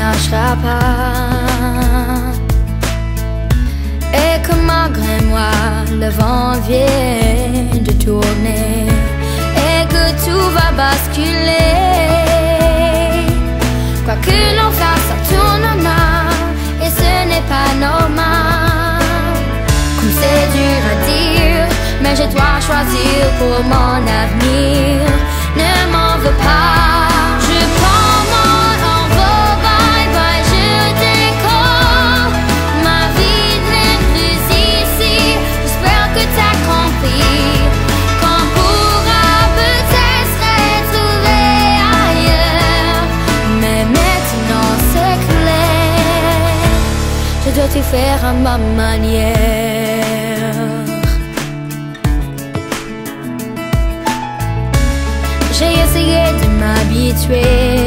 marchera pas. Et que malgré moi, le vent vient de tourner et que tout va basculer. Quoi que l'on fasse, ça tournera et ce n'est pas normal. Comme c'est dur à dire, mais je dois choisir pour mon avenir. Ne m'en veux pas. Faire à ma manière. J'ai essayé de m'habituer.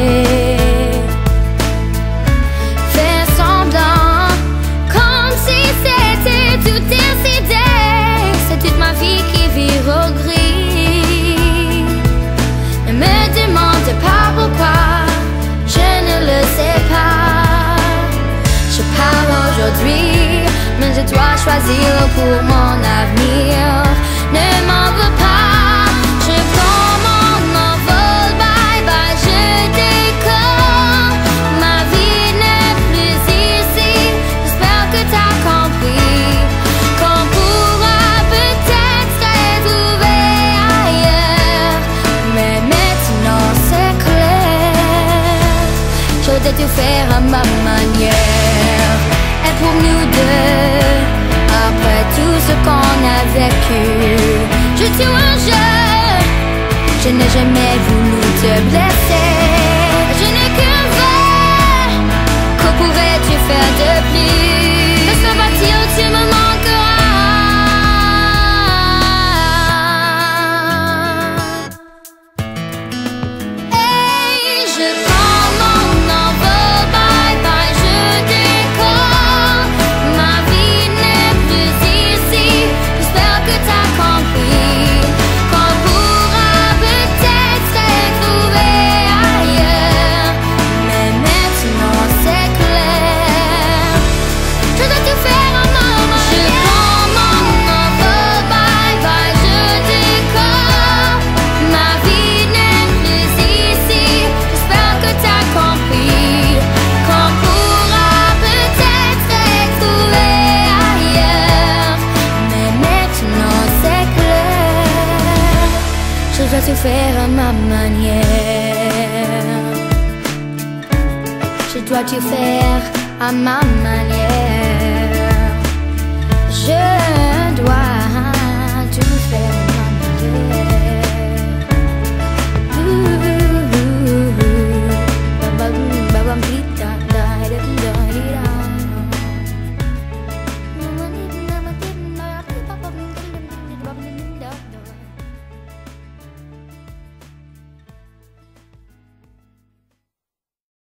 Je dois choisir pour mon avenir. Ne m'en veux pas, je prends mon envol, bye bye, je décolle. Ma vie n'est plus ici, j'espère que t'as compris. Qu'on pourra peut-être retrouver ailleurs. Mais maintenant c'est clair, je dois tout faire à ma manière. Et pour nous deux, ce qu'on a vécu, je suis un jeu. Je n'ai jamais voulu te blesser. Tout faire à ma manière. Je dois tout faire à ma manière. Je